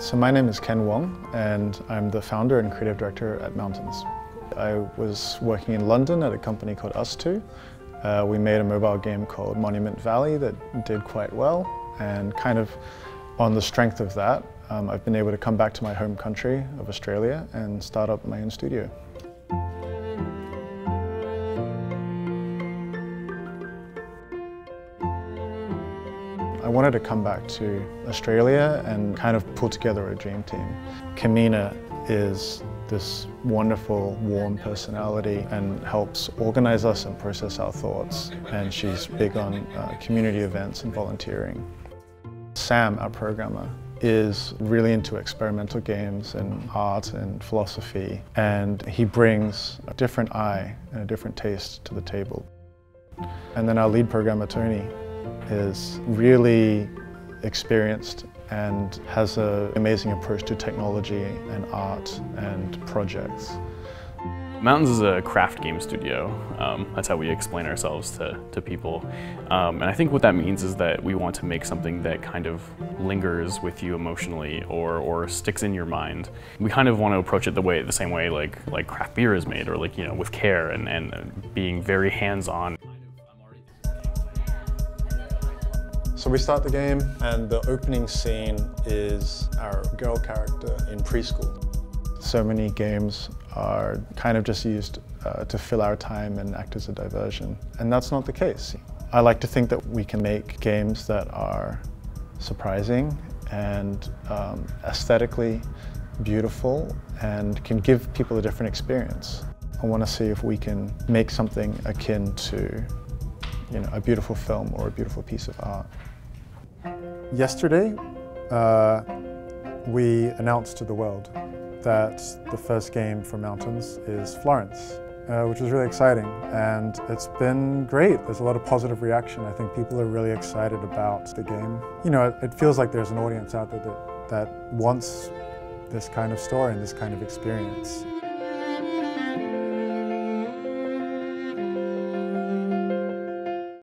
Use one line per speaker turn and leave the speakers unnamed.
So my name is Ken Wong and I'm the founder and creative director at Mountains. I was working in London at a company called ustwo. Uh, we made a mobile game called Monument Valley that did quite well and kind of on the strength of that um, I've been able to come back to my home country of Australia and start up my own studio. I wanted to come back to Australia and kind of pull together a dream team. Kamina is this wonderful, warm personality and helps organize us and process our thoughts. And she's big on uh, community events and volunteering. Sam, our programmer, is really into experimental games and art and philosophy. And he brings a different eye and a different taste to the table. And then our lead programmer, Tony, is really experienced and has an amazing approach to technology and art and projects.
Mountains is a craft game studio. Um, that's how we explain ourselves to, to people. Um, and I think what that means is that we want to make something that kind of lingers with you emotionally or, or sticks in your mind. We kind of want to approach it the way the same way like, like craft beer is made or like, you know, with care and, and being very hands-on.
So we start the game and the opening scene is our girl character in preschool. So many games are kind of just used uh, to fill our time and act as a diversion. And that's not the case. I like to think that we can make games that are surprising and um, aesthetically beautiful and can give people a different experience. I want to see if we can make something akin to you know, a beautiful film or a beautiful piece of art. Yesterday, uh, we announced to the world that the first game for Mountains is Florence, uh, which is really exciting. And it's been great. There's a lot of positive reaction. I think people are really excited about the game. You know, it, it feels like there's an audience out there that, that wants this kind of story and this kind of experience.